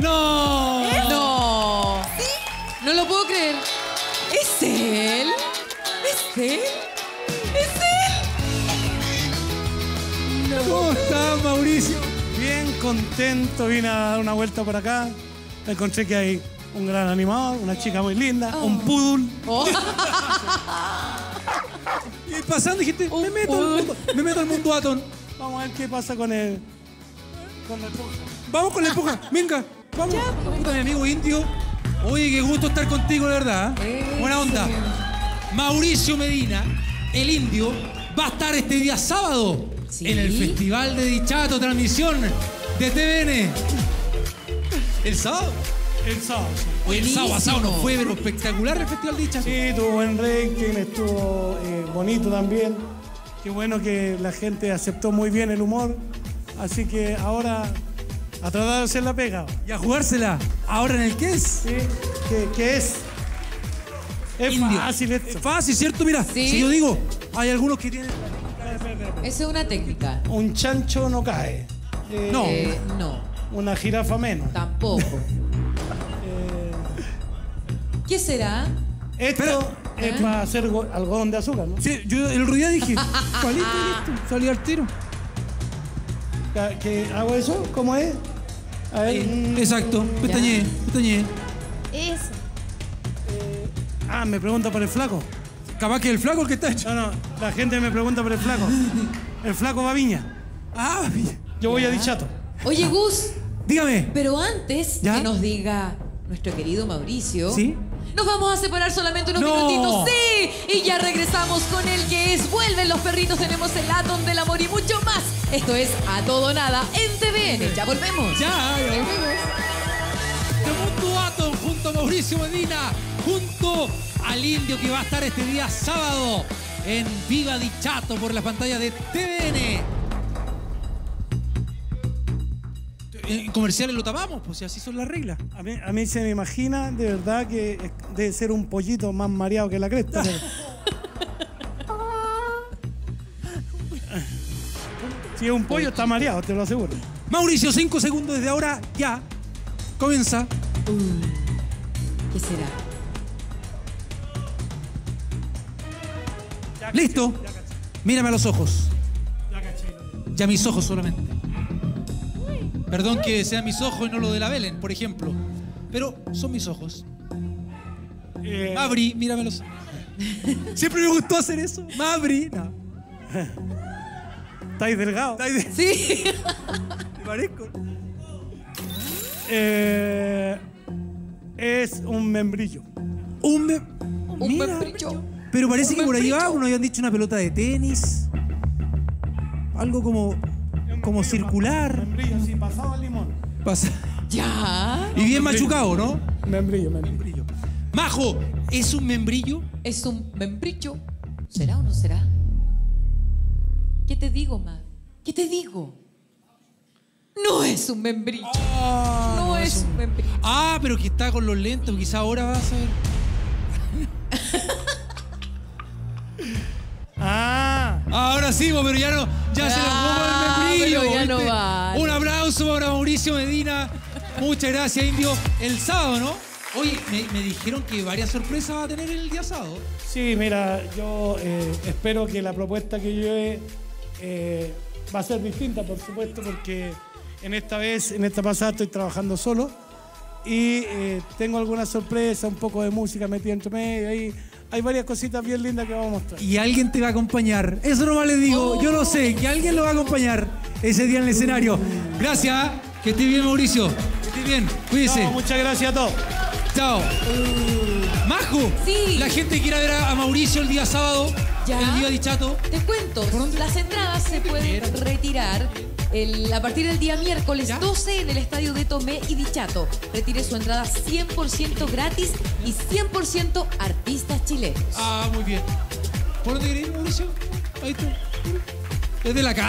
¡No! No. No lo puedo creer. ¿Es él? ¿Es él? ¿Es él? ¿Cómo estás, Mauricio? Bien contento, vine a dar una vuelta por acá. Encontré que hay un gran animador, una chica muy linda, un poodle. Oh. Y pasando dijiste, me meto, al mundo, me meto al mundo Atom. Vamos a ver qué pasa con el. con el puja. Vamos con la época. Venga, vamos. Puta, mi amigo indio. Oye, qué gusto estar contigo, de verdad. Eh, Buena onda. Mauricio Medina, el indio, va a estar este día sábado Sí. en el Festival de Dichato, transmisión de TVN. ¿El sábado? El sábado. Oye, el sábado, sábado no fue, pero espectacular el Festival de Dichato. Sí, tuvo buen rating, estuvo eh, bonito también. Qué bueno que la gente aceptó muy bien el humor. Así que ahora a tratar de hacer la pega. Y a jugársela. Ahora en el qué es. Sí, que es. Es Indio. fácil Es esto. fácil, ¿cierto? Mira, Sí. si yo digo, hay algunos que tienen. Esa es una técnica. Un chancho no cae. Eh, No. Eh, no, Una jirafa menos. tampoco. Eh, ¿Qué será? esto es para hacer go- algodón de azúcar, ¿no? Sí, yo el otro día dije, ¿cuál listo? Salí al tiro. ¿Que- ¿Que hago eso? ¿Cómo es? A ver. Exacto, pestañé, pestañé. Eso. Ah, me pregunta por el flaco. Capaz que el flaco el que está hecho. No, no, la gente me pregunta por el flaco. El flaco va a Viña. Ah. Yo voy a Dichato. Oye, Gus, dígame. pero antes ¿Ya? que nos diga nuestro querido Mauricio. ¿Sí? Nos vamos a separar solamente unos No. minutitos, sí. Y ya regresamos con el que es Vuelven los perritos, tenemos el Atom del amor y mucho más. Esto es A Todo Nada en TVN. Ya volvemos. Ya, ya. De Mundo Atom junto a Mauricio Medina, junto al indio que va a estar este día sábado en Viva Dichato por la pantalla de TVN. En comerciales lo tapamos, pues si así son las reglas. A mí, a mí se me imagina de verdad que es- debe ser un pollito más mareado que la cresta. pero- Si es un pollo, está mareado, te lo aseguro. Mauricio, cinco segundos desde ahora, ya. Comienza. ¿Qué será? Listo. Mírame a los ojos. Ya mis ojos solamente. Perdón que sean mis ojos y no lo de la Belén, por ejemplo. Pero son mis ojos. Eh, Mabri, mírame a los ojos. Siempre me gustó hacer eso. Mabri. No. ¿Estáis delgado? Sí. ¿Te parezco? Eh, es un membrillo. Un, me- Un Mira, membrillo. Pero parece Un que por ahí va, uno habían dicho una pelota de tenis. Algo como, como circular. Membrillo, sí, pasado al limón. Pasa. Ya. Y bien machucado, ¿no? Membrillo, membrillo. Majo, ¿es un membrillo? Es un membrillo. ¿Será o no será? ¿Qué te digo, Ma? ¿Qué te digo? No es un membrillo. no, es un membrillo. Ah, pero que está con los lentes, quizá ahora vas a ver. Ahora sí, bo, pero ya no, ya se nos fue el membrillo. no. Un aplauso para Mauricio Medina. Muchas gracias, Indio. El sábado, ¿no? Oye, me, me dijeron que varias sorpresas va a tener el día sábado. sí, mira, yo eh, espero que la propuesta que yo lleve eh, va a ser distinta, por supuesto, porque en esta vez, en esta pasada estoy trabajando solo y eh, tengo alguna sorpresa, un poco de música metida entre medio. Ahí hay varias cositas bien lindas que vamos a mostrar. Y alguien te va a acompañar. Eso nomás les digo. Yo lo sé, que alguien lo va a acompañar ese día en el escenario. Gracias. Que esté bien, Mauricio. Que esté bien. Cuídese. No, muchas gracias a todos. Chao. Majo. Sí. La gente quiere ver a a Mauricio el día sábado. Ya. El día Dichato. Te cuento, las entradas se pueden retirar el- a partir del día miércoles ¿Ya? 12 en el estadio de Tomé y Dichato. Retire su entrada 100% gratis y 100% artistas chilenos. Ah, muy bien. ¿Por dónde querés Mauricio? Ahí está. Es de la casa.